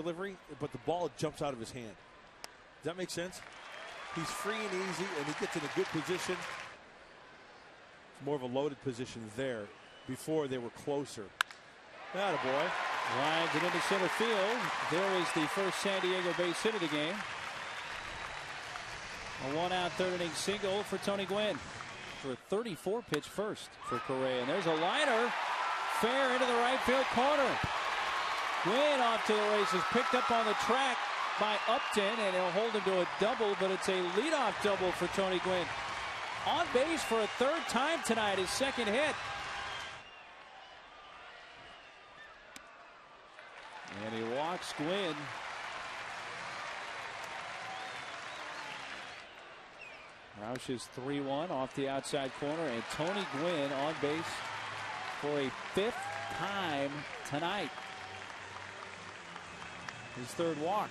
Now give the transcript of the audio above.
delivery, but the ball jumps out of his hand. Does that make sense? He's free and easy, and he gets in a good position. It's more of a loaded position there. Before they were closer. That a boy. Lines it into center field. There is the first San Diego base hit of the game. A one out third inning single for Tony Gwynn for a 34 pitch first for Correa. And there's a liner fair into the right field corner. Gwynn off to the races, picked up on the track by Upton, and he'll hold him to a double, but it's a leadoff double for Tony Gwynn. On base for a third time tonight, his second hit. And he walks Gwynn. Rauch is 3 1 off the outside corner, and Tony Gwynn on base for a fifth time tonight. His third walk.